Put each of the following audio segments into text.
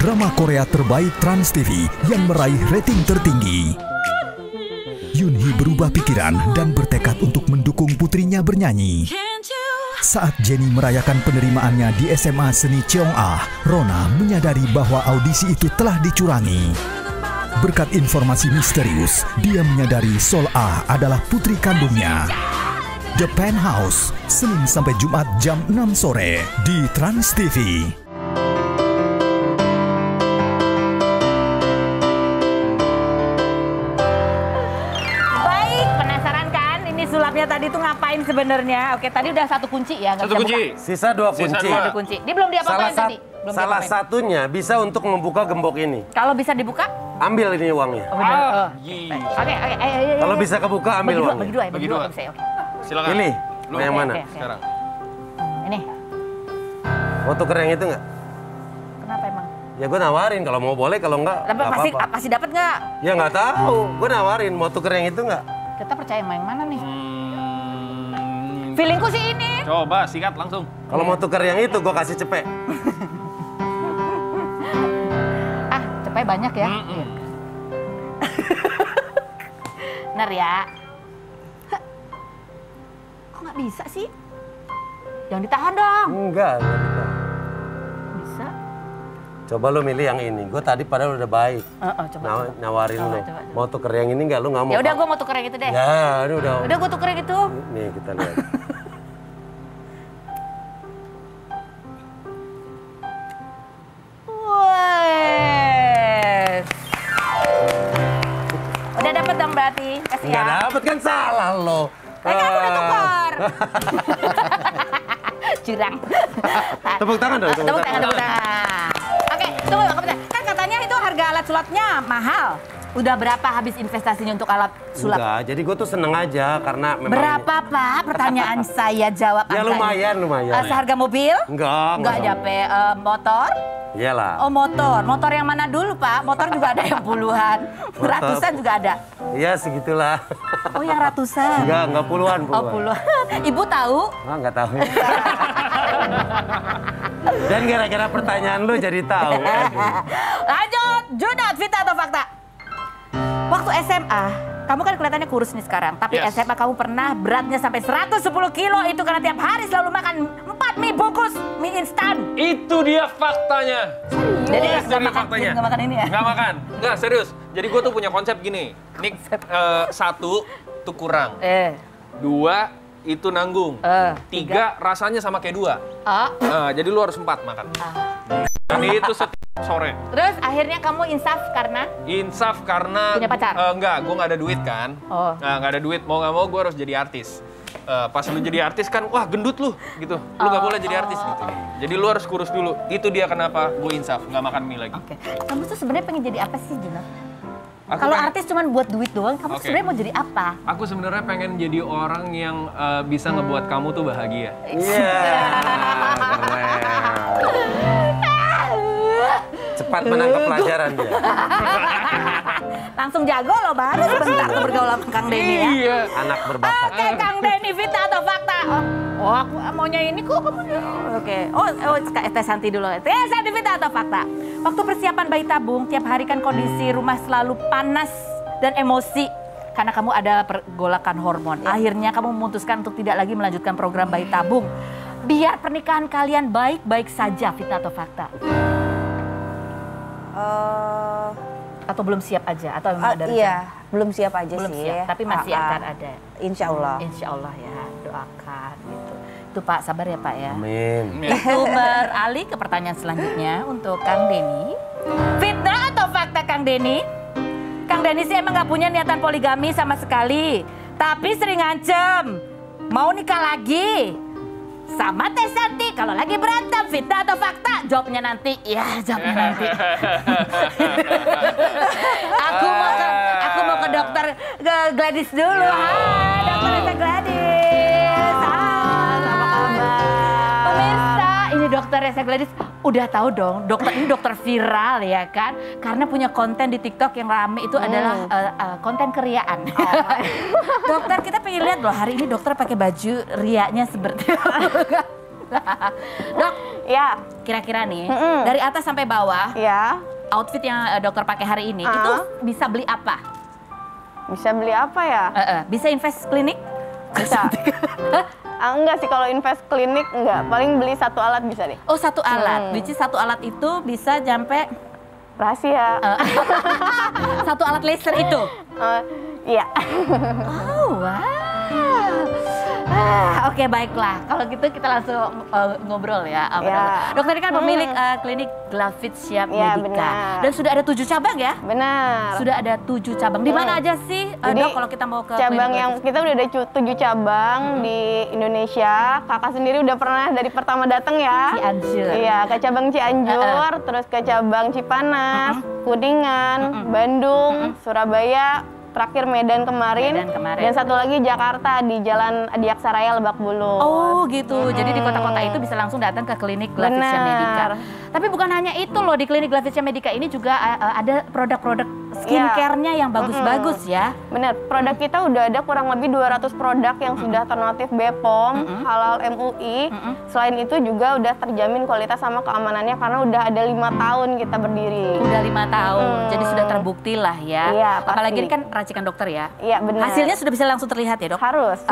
Drama Korea terbaik Trans TV yang meraih rating tertinggi. Yunhee berubah pikiran dan bertekad untuk mendukung putrinya bernyanyi. Saat Jenny merayakan penerimaannya di SMA Seni Cheong Ah, Rona menyadari bahwa audisi itu telah dicurangi. Berkat informasi misterius, dia menyadari Sol Ah adalah putri kandungnya. The Penthouse, Senin sampai Jumat jam 6 sore di Trans TV. Ini sulapnya tadi tuh ngapain sebenarnya? Oke, tadi udah satu kunci ya. Satu kunci. buka. Sisa dua Sisa kunci. dua. Satu kunci. Dia belum Salah, diapa-apain sat- tadi. Belum salah diapa-apain. satunya bisa untuk membuka gembok ini. Kalau bisa dibuka? Ambil ini uangnya. Oh, benar. Ah, Oh. yi. Oke, oke. Kalau bisa kebuka, ambil bagi dua, uangnya. bagi dua ya, bagi Bagi dua. dua. kalau bisa, oke. Silakan. Pilih. Lu Mau yang mana? Sekarang. Ini, Mau tuker yang itu nggak? kenapa emang? Ya gue nawarin. Kalau mau boleh, kalau nggak, Tapi pasti, apa-apa. pasti dapat nggak? Ya nggak tahu. Gue nawarin. Mau tuker yang itu nggak? Kita percaya yang mana nih? Hmm, Feelingku sih ini. Coba sikat langsung. Kalau mau tuker yang itu, gue kasih cepet. Ah, cepet banyak ya. Mm-mm. Iya. Bener ya. Hah. Kok nggak bisa sih? Jangan ditahan dong. Enggak. nggak bisa. Bisa. Coba lu milih yang ini. Gue tadi padahal udah baik. Oh, oh, coba. Naw- coba. nawarin Coba, lu. coba, coba. Mau tuker yang ini nggak? Lu nggak mau? Ya udah, gue mau tuker yang itu deh. Ya, ini udah. Udah gue tuker yang itu. Nih kita lihat. Udah dapet dong berarti. Kasih ya. dapet kan salah lo. Eh, aku udah Ah. tukar. Curang. Tepuk tangan dong, tepuk Tepuk tangan, tangan. tepuk tangan. Sulapnya mahal. Udah berapa habis investasinya untuk alat sulap? Enggak, jadi gue tuh seneng aja karena memang Berapa, Pak? Pertanyaan saya jawab Ya angkanya. lumayan, lumayan. Eh, seharga mobil? Enggak, Enggak nyampe eh, motor? Iyalah. Oh motor, motor yang mana dulu Pak? Motor juga ada yang puluhan, Motor. ratusan juga ada. Iya segitulah. Oh yang ratusan? Enggak, enggak puluhan, Oh puluhan. puluhan. Ibu tahu? Ah, enggak tahu. Dan gara-gara pertanyaan lu jadi tahu. Lanjut, Junat, fitnah atau fakta? Waktu SMA, kamu kan kelihatannya kurus nih sekarang. Tapi Yes. SMA kamu pernah beratnya sampai 110 kilo itu karena tiap hari selalu makan 4 mie bungkus mie instan. Itu dia faktanya. Jadi Yes, makan, faktanya. nggak makan ini ya? Nggak makan. Nggak, serius. Jadi gue tuh punya konsep gini. Nik, eh, satu, tuh kurang. Eh, Dua, itu nanggung. Eh, Tiga, rasanya sama kayak dua. oh. Nah, jadi lu harus empat makan. Dan itu setiap sore. Terus akhirnya kamu insaf karena Insaf karena... Punya pacar? Eh, enggak, gue nggak ada duit kan. Oh. Nah, nggak ada duit. Mau nggak mau gue harus jadi artis. Eh, pas lu jadi artis kan, wah gendut lu gitu. Lu nggak Oh, boleh jadi artis gitu. Jadi lu harus kurus dulu. Itu dia kenapa gue insaf, nggak makan mie lagi. Oke. Kamu tuh sebenarnya pengen jadi apa sih, Junat? Aku Kalau pengen- artis cuma buat duit doang, kamu Oke. sebenarnya mau jadi apa? Aku sebenarnya pengen jadi orang yang eh, bisa ngebuat kamu tuh bahagia. Iya. Keren. Cepat menangkap pelajaran dia. Langsung jago loh, baru sebentar tuh bergaul sama Kang Denny ya. Iya. Anak berbakat. Oke, Kang Denny, fitnah atau fakta? Oh, oh aku maunya ini kok kamu. Oke. Oh, oh Kak Teh Santi dulu. Teh Santi fitnah atau fakta? Waktu persiapan bayi tabung, tiap hari kan kondisi rumah selalu panas dan emosi karena kamu ada pergolakan hormon. Akhirnya kamu memutuskan untuk tidak lagi melanjutkan program bayi tabung. Biar pernikahan kalian baik-baik saja, fitnah atau fakta? Eh, Atau belum siap aja? Atau memang ah, ada rencana? iya, belum siap aja Belum sih. siap, tapi masih Ah, ah. akan ada. Insya Allah. Insya Allah ya, doakan gitu. Itu Pak, sabar ya Pak ya. Amin. Itu beralih ke pertanyaan selanjutnya untuk Kang Denny. Fitnah atau fakta Kang Denny? Kang Denny sih emang nggak punya niatan poligami sama sekali. Tapi sering ngancem. Mau nikah lagi. Sama Teh Santi, kalau lagi berantem, fitnah atau fakta? Jawabnya nanti. Ya, jawabnya nanti. aku mau ke, aku mau ke dokter ke Gladys dulu. Hai, dokter Gladys. Dokter Esa Gladys. Udah tahu dong, dokter ini dokter viral ya kan? Karena punya konten di TikTok yang rame itu adalah eh, eh, konten keriaan. dokter kita pengen lihat loh hari ini dokter pakai baju riaknya seperti apa. Dok, Ya, kira-kira nih Mm-mm. dari atas sampai bawah ya. outfit yang eh, dokter pakai hari ini Ah. itu bisa beli apa? Bisa beli apa ya? Eh, eh, bisa invest klinik? Bisa. Ah, enggak sih kalau invest klinik enggak. Paling beli satu alat bisa deh. Oh satu alat, Hmm. which is satu alat itu bisa sampai Rahasia. eh, satu alat laser itu. Eh, iya. Oh wow. Ah, Oke baiklah, kalau gitu kita langsung eh, ngobrol ya. Ya. dokter. Ini kan Hmm. pemilik eh, klinik Glavitsia Ya, Medica benar. dan sudah ada tujuh cabang ya. Benar. Sudah ada tujuh cabang. Di mana Hmm. aja sih, eh, Jadi, dok? Kalau kita mau ke cabang yang kita udah ada tujuh cabang di Indonesia. Kakak sendiri udah pernah dari pertama datang ya. Cianjur. Iya, ke cabang Cianjur, terus ke cabang Cipanas, Kuningan, Bandung, Surabaya, terakhir Medan kemarin, Medan kemarin. dan satu lagi Jakarta di Jalan Adiaksaraya Lebak Bulus. Oh gitu, jadi di kota-kota itu bisa langsung datang ke klinik Glavitsia Benar. Medica. Tapi bukan hanya itu loh, di klinik Glavitsia Medica ini juga eh, ada produk-produk skincare-nya yang bagus-bagus ya. Bener, produk kita udah ada kurang lebih 200 produk yang sudah ternotif BPOM, halal MUI. Selain itu juga udah terjamin kualitas sama keamanannya karena udah ada lima tahun kita berdiri. Udah lima tahun, Hmm. jadi sudah terbukti lah ya. Iya, pasti. Apalagi ini kan racikan dokter ya. Iya benar. Hasilnya sudah bisa langsung terlihat ya dok? harus.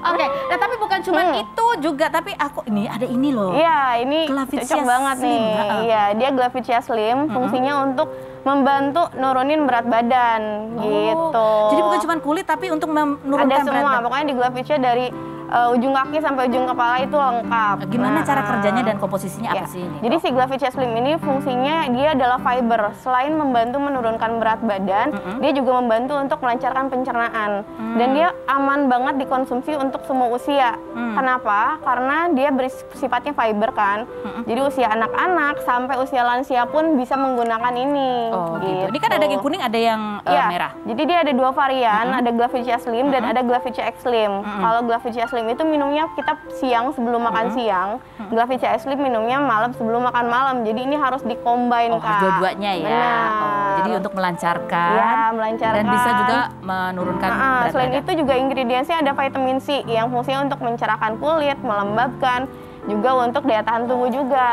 Oke, nah tapi bukan cuma Hmm. itu juga, tapi aku ini ada ini loh. Iya, ini Glavitsia cocok banget Slim, nih. Iya, dia Glavitsia Slim, fungsinya untuk membantu nurunin berat badan gitu. Oh, Jadi bukan cuma kulit, tapi untuk menurunkan ada berat semua, badan. pokoknya di Glavitsia dari uh, ujung kaki sampai ujung kepala itu lengkap. Gimana Nah, cara kerjanya dan komposisinya apa Ya. sih ini? Jadi si Glavitsia Slim ini fungsinya dia adalah fiber. Selain membantu menurunkan berat badan, dia juga membantu untuk melancarkan pencernaan. Mm. Dan dia aman banget dikonsumsi untuk semua usia. Mm. Kenapa? Karena dia bersifatnya fiber kan. Jadi usia anak-anak sampai usia lansia pun bisa menggunakan ini. Oh gitu. Ini kan ada yang kuning, ada yang uh, Iya, merah. Jadi dia ada dua varian, ada Glavitsia Slim dan ada Glavitsia X Slim. Kalau Glavitsia Slim itu minumnya kita siang sebelum makan siang, Glavitsia X Slim minumnya malam sebelum makan malam. Jadi ini harus dikombain Oh, Kak. dua-duanya ya. Benar. Oh, jadi untuk melancarkan, Ya, melancarkan. dan bisa juga menurunkan berat selain badan. itu juga ingredientsnya ada vitamin C yang fungsinya untuk mencerahkan kulit, melembabkan, juga untuk daya tahan tubuh juga.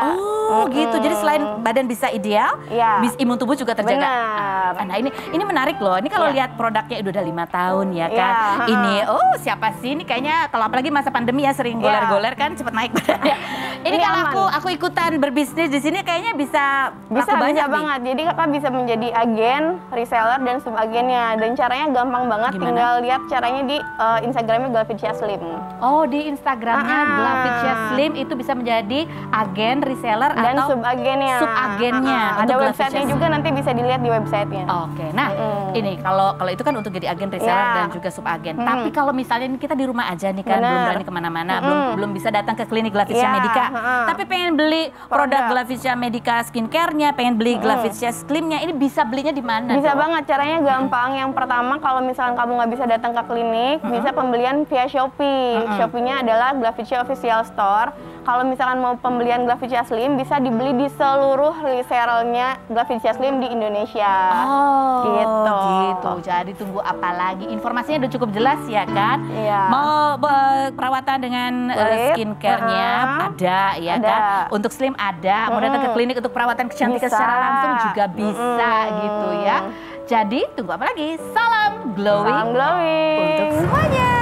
Oh gitu. Jadi selain badan bisa ideal, Iya. bis imun tubuh juga terjaga. Benar. Ah, Nah ini ini menarik loh. Ini kalau Iya. lihat produknya udah lima tahun ya kan. Iya, Ini oh siapa sih? Ini kayaknya kalau apalagi masa pandemi ya sering Iya. goler-goler kan cepet naik badannya. ini Ini kalau aman. aku aku ikutan berbisnis di sini kayaknya bisa Bisa banyak bisa banget. Jadi kakak bisa menjadi agen, reseller dan subagennya. Dan caranya gampang banget. Gimana? Tinggal lihat caranya di uh, Instagramnya Glavitsia Slim. Oh di Instagramnya Ah. Glavitsia Slim itu bisa menjadi agen reseller Dan atau subagennya. subagennya Ah, ah. Ada websitenya juga nanti bisa dilihat di websitenya. Oke, nah Mm-mm. ini kalau kalau itu kan untuk jadi agen reseller Ya. dan juga subagen. Mm. Tapi kalau misalnya kita di rumah aja nih kan, Benar. belum berani ke mana-mana, Mm-mm. belum belum bisa datang ke klinik Glavitsia Ya, Medica. Ha-ha. Tapi pengen beli produk Produk. Medica skincare-nya, pengen beli Glavitsia Slim-nya, ini bisa belinya di mana? Bisa dok? banget, caranya gampang. Yang pertama kalau misalkan kamu nggak bisa datang ke klinik, bisa pembelian via Shopee. Shopee-nya adalah Glavitsia Official Store. Kalau misalkan mau pembelian Glavitsia Slim, bisa dibeli di seluruh resellernya Glavitsia Slim di Indonesia. Oh, Gitu. gitu. Jadi tunggu apa lagi? Informasinya udah cukup jelas ya kan? Iya. Mau perawatan dengan Kulit, skincare-nya uh-uh. ada ya Ada. kan? Untuk slim ada. Mau datang ke klinik untuk perawatan kecantikan Bisa. secara langsung juga bisa Mm-mm. gitu ya. Jadi tunggu apa lagi? Salam glowing Salam glowing. untuk semuanya.